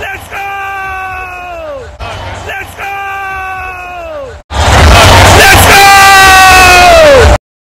Let's go!